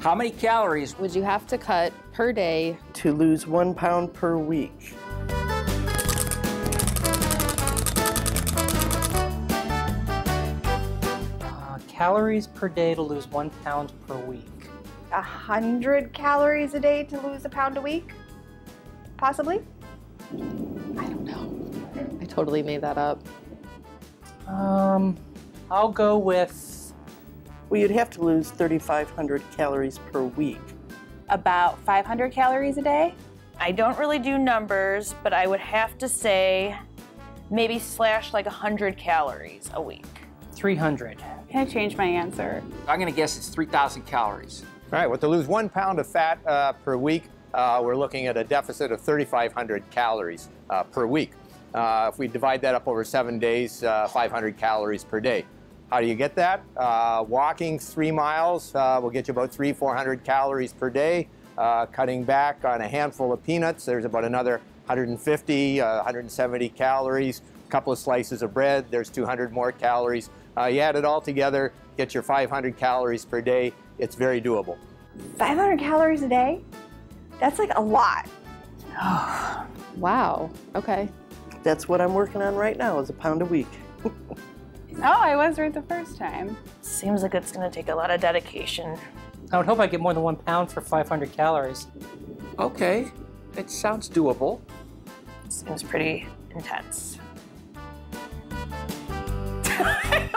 How many calories? would you have to cut per day? To lose one pound per week. Uh, calories per day to lose one pound per week. A hundred calories a day to lose a pound a week? Possibly? I don't know. I totally made that up. Um, I'll go with Well, you'd have to lose 3,500 calories per week. About 500 calories a day. I don't really do numbers, but I would have to say maybe slash like 100 calories a week. 300. Can I change my answer? I'm going to guess it's 3,000 calories. All right, well, to lose one pound of fat uh, per week, uh, we're looking at a deficit of 3,500 calories uh, per week. Uh, if we divide that up over seven days, uh, 500 calories per day. How do you get that? Uh, walking three miles uh, will get you about three, 400 calories per day. Uh, cutting back on a handful of peanuts, there's about another 150, uh, 170 calories. A couple of slices of bread, there's 200 more calories. Uh, you add it all together, get your 500 calories per day. It's very doable. 500 calories a day? That's like a lot. Wow. Okay. That's what I'm working on right now, is a pound a week. Oh, I was right the first time. Seems like it's going to take a lot of dedication. I would hope I get more than one pound for 500 calories. Okay, it sounds doable. Seems pretty intense.